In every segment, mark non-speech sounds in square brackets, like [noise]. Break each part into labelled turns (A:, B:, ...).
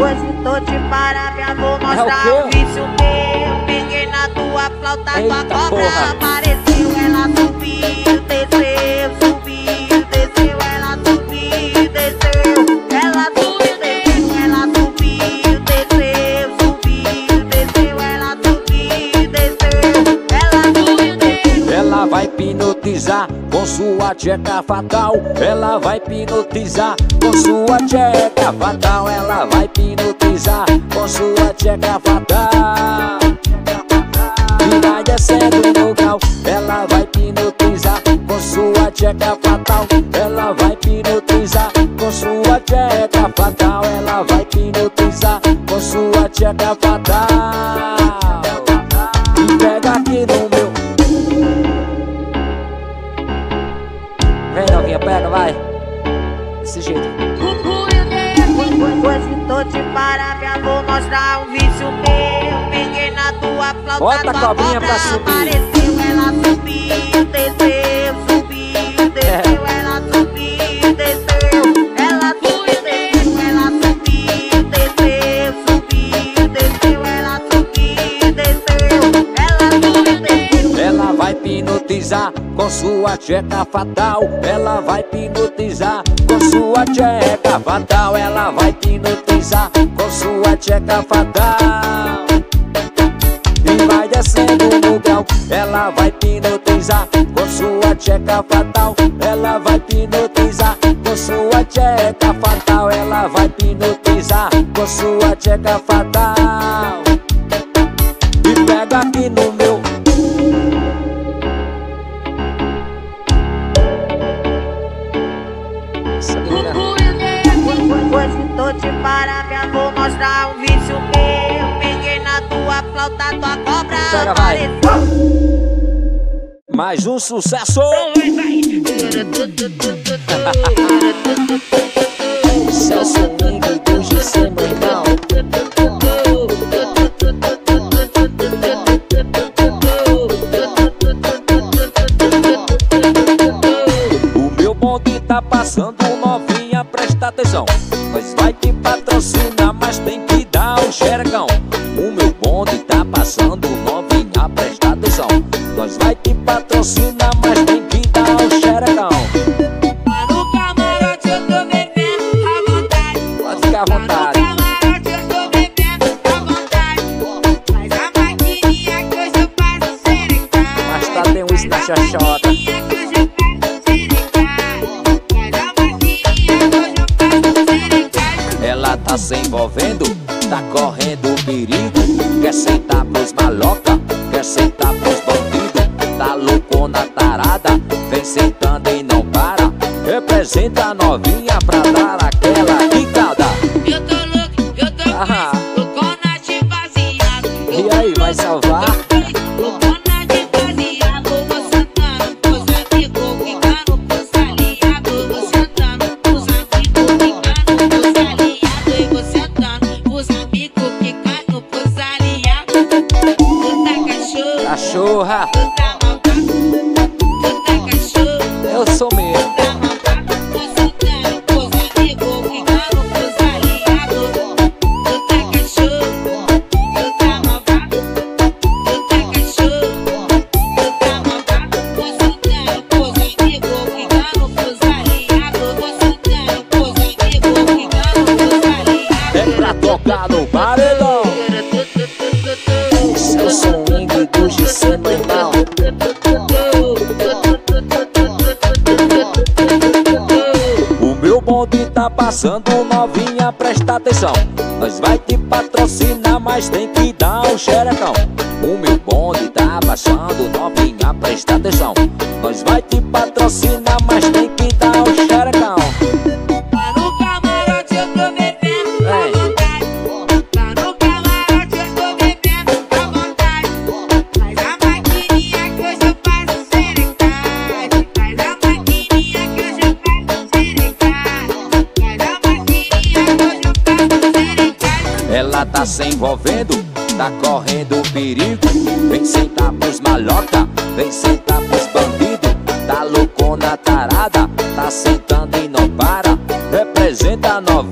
A: Hoje tô de parabéns, vou mostrar
B: É o quê?
A: vício meu Peguei na tua flauta,
B: Eita,
A: tua cobra
B: porra.
A: apareceu Ela subiu, desceu,
B: sua tcheca fatal. Ela vai hipnotizar com sua tcheca fatal. Ela vai hipnotizar com sua tcheca fatal. E vai descendo no grau. Ela vai hipnotizar com sua tcheca fatal. Ela vai hipnotizar com sua tcheca fatal. Ela vai hipnotizar com sua tcheca fatal. Bota a cobrinha pra subir.
A: apareceu Ela subiu, desceu, subiu, desceu Ela subiu, desceu Ela subiu, desceu, ela subiu, desceu Subiu, desceu, ela subiu, desceu Ela subiu,
B: Ela vai hipnotizar com sua tcheca fatal. Ela vai hipnotizar com sua tcheca fatal. Ela vai hipnotizar com sua tcheca fatal. Vai descendo no grau. Ela vai hipnotizar com sua tcheca fatal. Ela vai hipnotizar com sua tcheca fatal. Ela vai hipnotizar com sua tcheca fatal. E pega aqui no meu Essa
A: Hoje tô de parabéns, flauta, tua cobra
B: Pega, vai. Mais um sucesso! Sucesso [laughs] tá se envolvendo, tá correndo perigo. Quer sentar pros maloca, quer sentar pros bandidos. Tá loucona tarada, vem sentando e não para. Representa a novinha pra dar passando novinha, presta atenção. Nós vai te patrocinar, mas tem que dar o xerecão. O meu bonde tá passando novinha, presta atenção. Nós vai te patrocinar, tá se envolvendo, tá correndo perigo. Vem sentar pros malota, vem sentar pros bandidos Tá loucona tarada, tá sentando e não para. Representa a novinha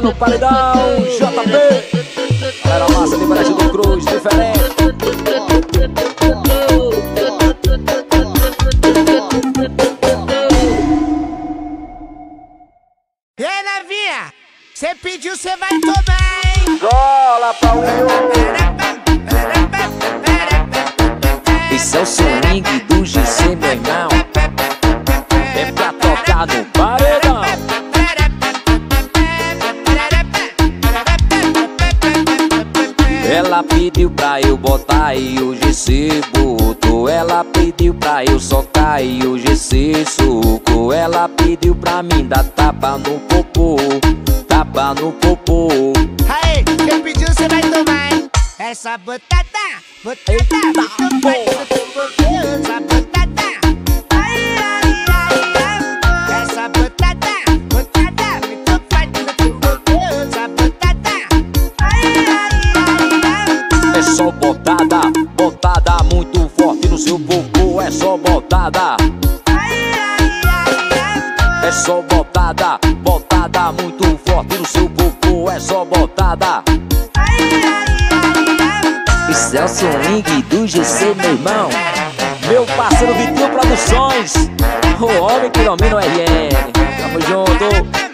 B: no paredão JP
C: pediu
B: pra eu socar e o GC socou Ela pediu pra mim dar tapa no popô Tapa no popô.
C: Aí, você pediu, você vai tomar, hein? Essa teu Essa botada,
B: só botada, botada muito forte no seu popô É só botada. Esse é o do GC, meu irmão. Meu parceiro Vitinho Produções. O homem que domina o RN Tamo junto.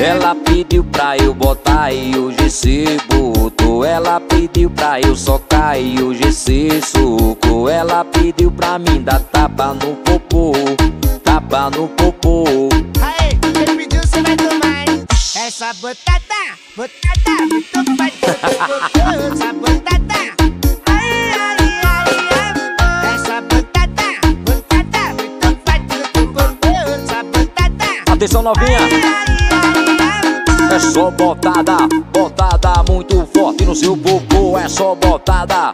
B: Ela pediu pra eu botar e o GC botou Ela pediu pra eu socar e o GC socou Ela pediu pra mim dar tapa no popô Tapa no popô.
C: Aí, você pediu, você vai tomar, hein? Essa botada, botada, muito forte Essa botada, botada, botada, Essa botada,
B: Atenção novinha. É só botada, no seu popô É só botada,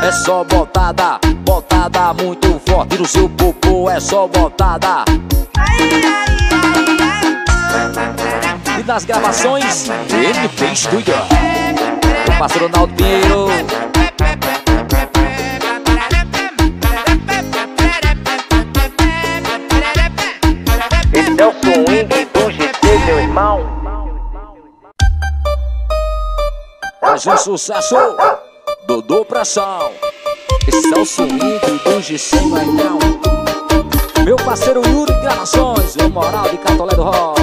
B: é só botada, botada muito forte no seu popô É só botada. E nas gravações, MP Studio O parceiro Naldo Pinheiro. Esse é do GC, meu irmão Mais um sucesso, Dodô Pressão Esse é o swing do GC, meu irmão Meu parceiro Yuri Gravações, o moral de Catolé do Rocha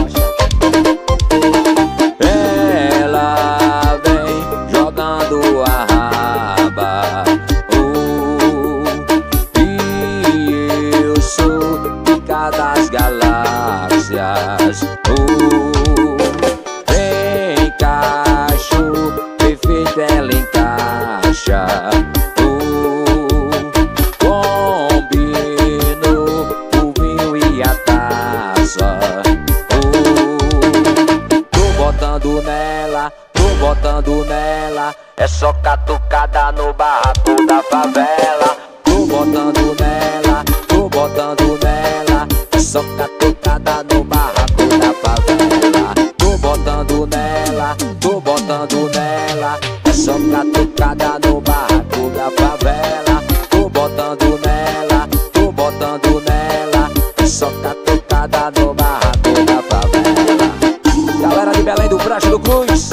B: tô botando nela É só catucada no barraco da favela Tô botando nela, tô botando nela É só catucada no barraco da favela Galera de Belém do Braço do Cruz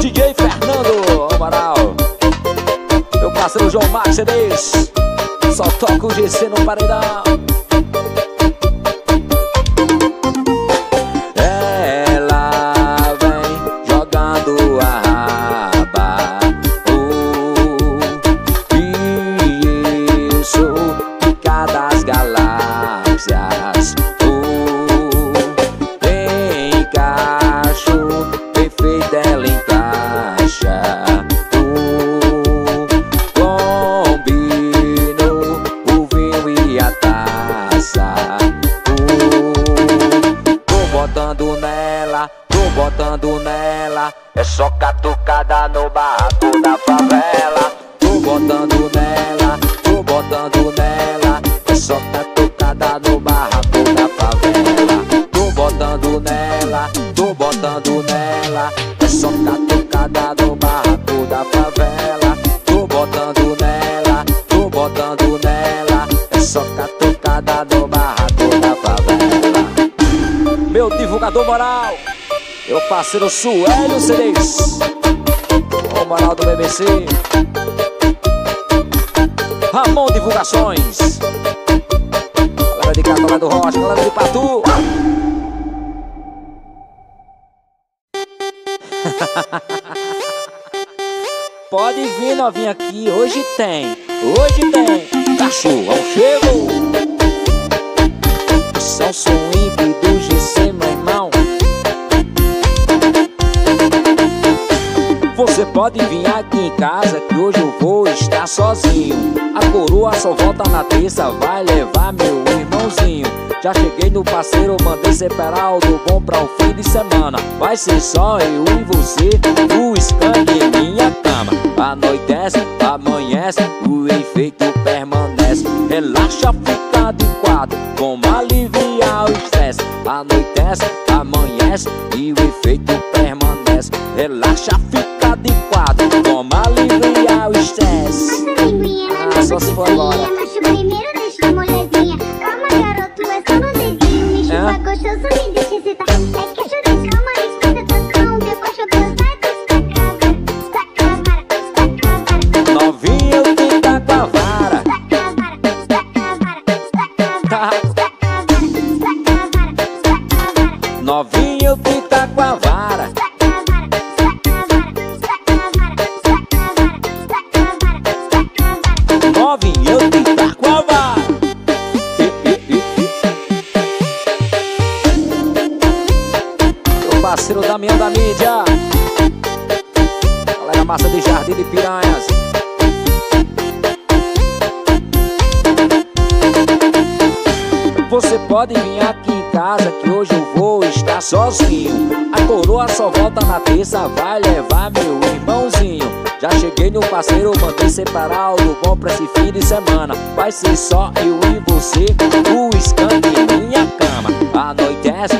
B: DJ Fernando Amaral Meu parceiro João Max CDs. Só toca o GC no paredão. Parceiro Suélio CDs. O moral do BBC. Ramon Divulgações. Galera de Catolé do Rocha, galera de Patu. [laughs] Pode vir novinha aqui, hoje tem, hoje tem. Cachorro, chego. São swing do GC, meu irmão. Você pode vir aqui em casa que hoje eu vou estar sozinho. A coroa só volta na terça, vai levar meu irmãozinho. Já cheguei no parceiro, mandei separar o bom pra o fim de semana. Vai ser só eu e você, o skunk em minha cama. Anoitece, amanhece, o efeito permanece. Relaxa, fica de quatro, como aliviar o estresse. Anoitece, amanhece e o efeito permanece. Relaxa, fica estresse. Ah, só se for agora. Parceiro Damião da mídia. Galera massa de Jardim de Piranhas. Você pode vir aqui em casa que hoje eu vou estar sozinho. A coroa só volta na terça, vai levar meu irmãozinho. Já cheguei no parceiro, mandei separar o do bom pra esse fim de semana. Vai ser só eu e você, o skunk em minha cama. Anoitece,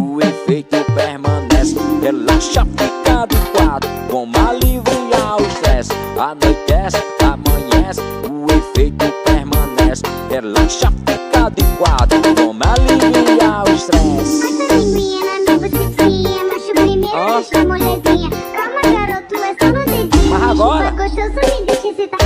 B: o efeito permanece. Relaxa, fica de quatro, como aliviar o estresse. Anoitece, amanhece, o efeito permanece. Relaxa, fica de quatro, como aliviar o estresse.
D: Macho primeiro
B: Ó.
D: deixa a molezinha Calma garoto, é só no dedinho
B: Mas agora?
D: Chupa gostoso, me deixa excitar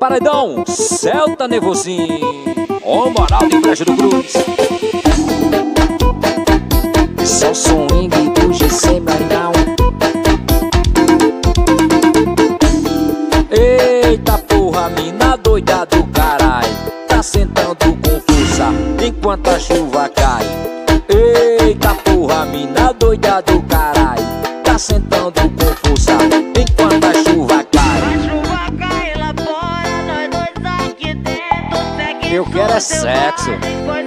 B: Paredão Celta Nevozinho. O moral de Brejo do Cruz. O swing do GC Maranhão. Eita porra, mina doida do caralho. Tá sentando com força enquanto a chuva Isso.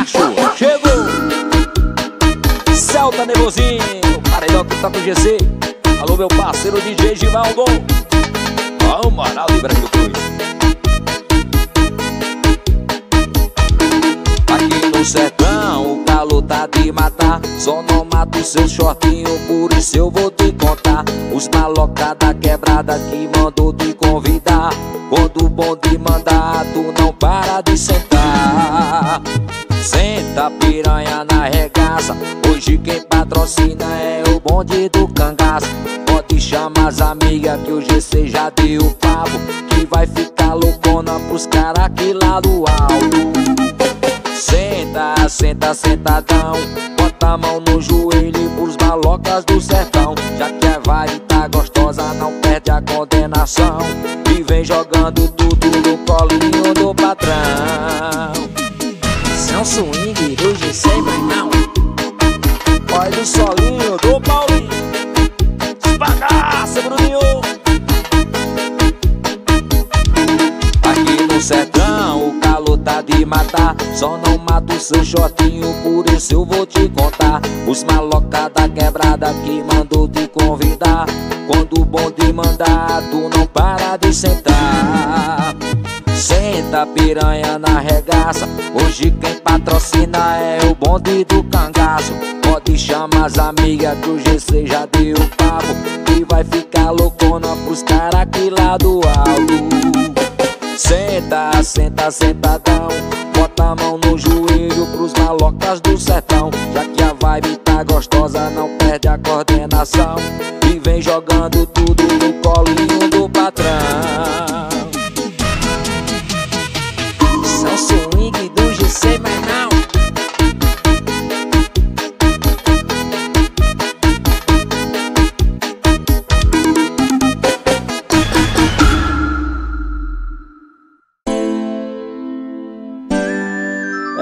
B: Cachorro chegou. Celta nervosinho. Paredão que tá com o GC. Alô, meu parceiro DJ Givaldo. O moral de Brasil Cruz. Aqui no sertão o calor tá de matar Só não mato seu shortinho, por isso eu vou te contar Os maloca da quebrada que mandou te convidar Quando o bonde mandar, tu não para de sentar Senta piranha na regaça. Hoje quem patrocina é o bonde do cangaço. Pode chamar as amigas que o GC já deu papo. Que vai ficar loucona pros cara aqui lá do alto. Senta, senta, sentadão. Bota a mão no joelho pros malocas do sertão. Já que a vibe tá gostosa, não perde a condenação. E vem jogando tudo no colinho do patrão São swing do GC, meu irmão Olha o solinho do Paulinho. Espagaça, Bruninho Aqui no sertão o calor tá de matar. Só não mato seu shortinho, por isso eu vou te contar. Os maloca da quebrada que mandou te convidar. Quando o bonde mandar, tu não para de sentar Senta piranha na regaça. Hoje quem patrocina é o bonde do cangaço. Pode chamar as amigas que o GC já deu papo. E vai ficar loucona pros cara aqui lá do alto. Senta, senta, sentadão. Bota a mão no joelho pros malocas do sertão. Já que a vibe tá gostosa, não perde a coordenação. E vem jogando tudo no colinho do patrão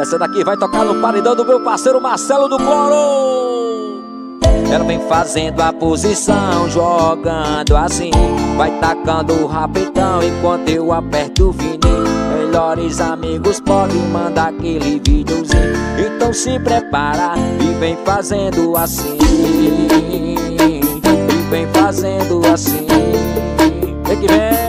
B: Essa daqui vai tocar no paredão do meu parceiro Marcelo do Cloro. Ela vem fazendo a posição, jogando assim. Vai tacando rapidão enquanto eu aperto o fininho. Melhores amigos podem mandar aquele videozinho. Então se prepara e vem fazendo assim. E vem fazendo assim. Vem que vem.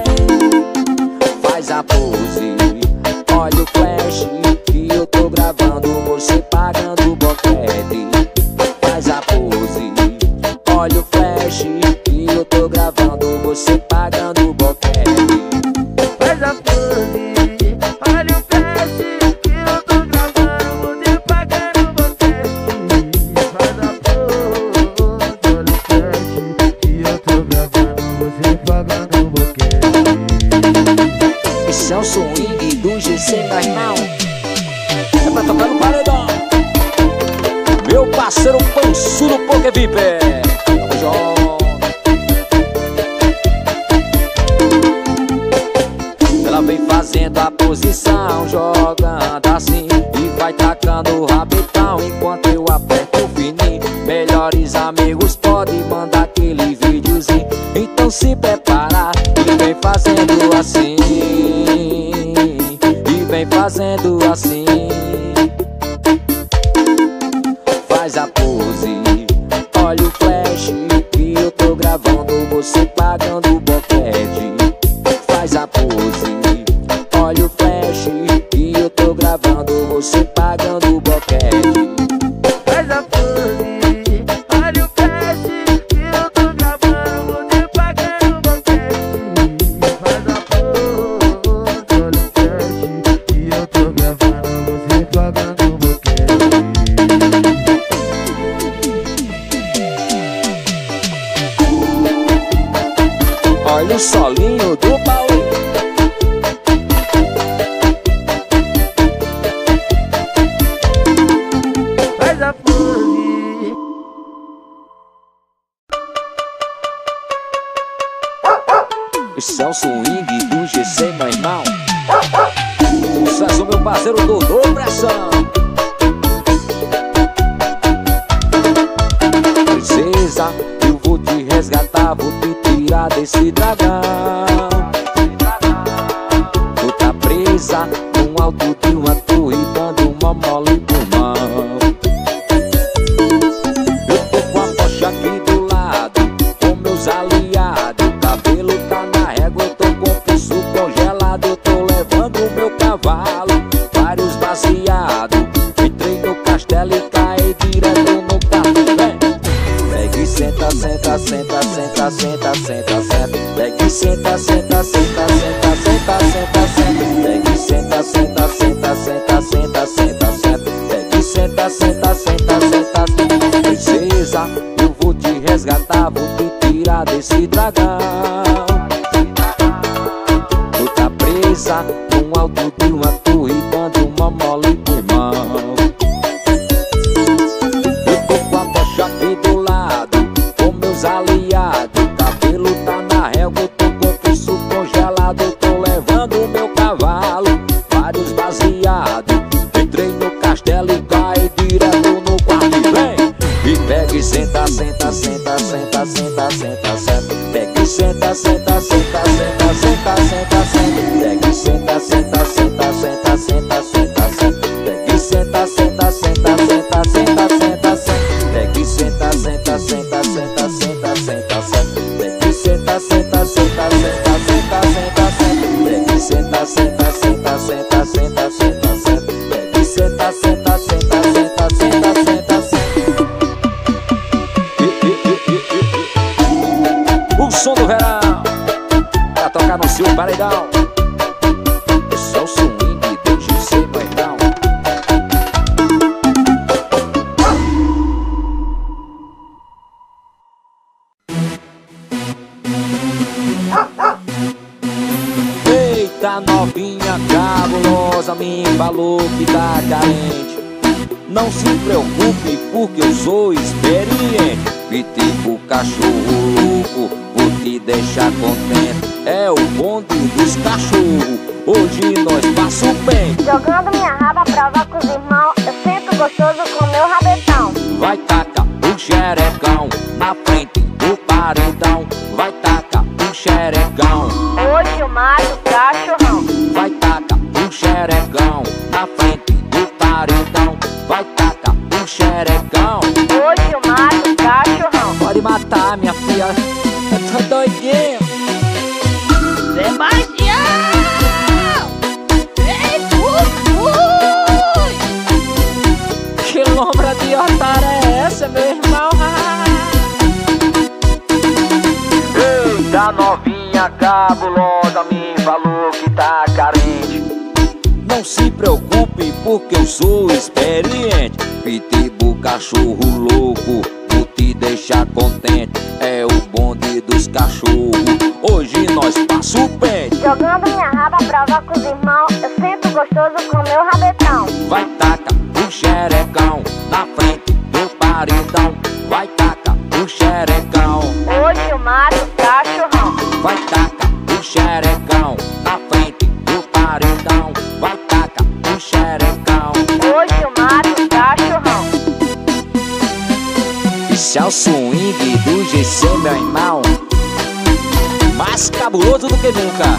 E: canal. É pra tocar no paredão. Meu parceiro Pansudo Poké Viper. Ela vem fazendo a posição, jogando assim. E vai tacando o rabetão enquanto eu aperto o fininho. Melhores amigos podem mandar aquele videozinho. Então se prepara e vem fazendo assim vem fazendo assim. Faz a
B: porra. felicidade. gostoso com meu rabetão.
E: Vai taca o xerecão na frente do paredão. Vai taca o xerecão.
B: Hoje o maio cachorrão.
E: Vai taca o xerecão na frente que eu sou experiente. Pitbull, cachorro louco, vou te deixar contente. É o bonde dos cachorros, hoje nós passo o
B: Jogando minha raba pra com os irmãos Eu sinto
D: gostoso com meu rabetão.
B: Vai taca o xerecão na frente do paredão. Vai taca o xerecão.
D: Hoje o
B: mato tá é churrão Vai taca o xerecão. Isso é o swing do GC, meu irmão. Mais cabuloso do que nunca.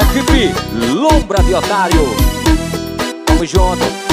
B: Equipe Lombra de Otário. Tamo junto.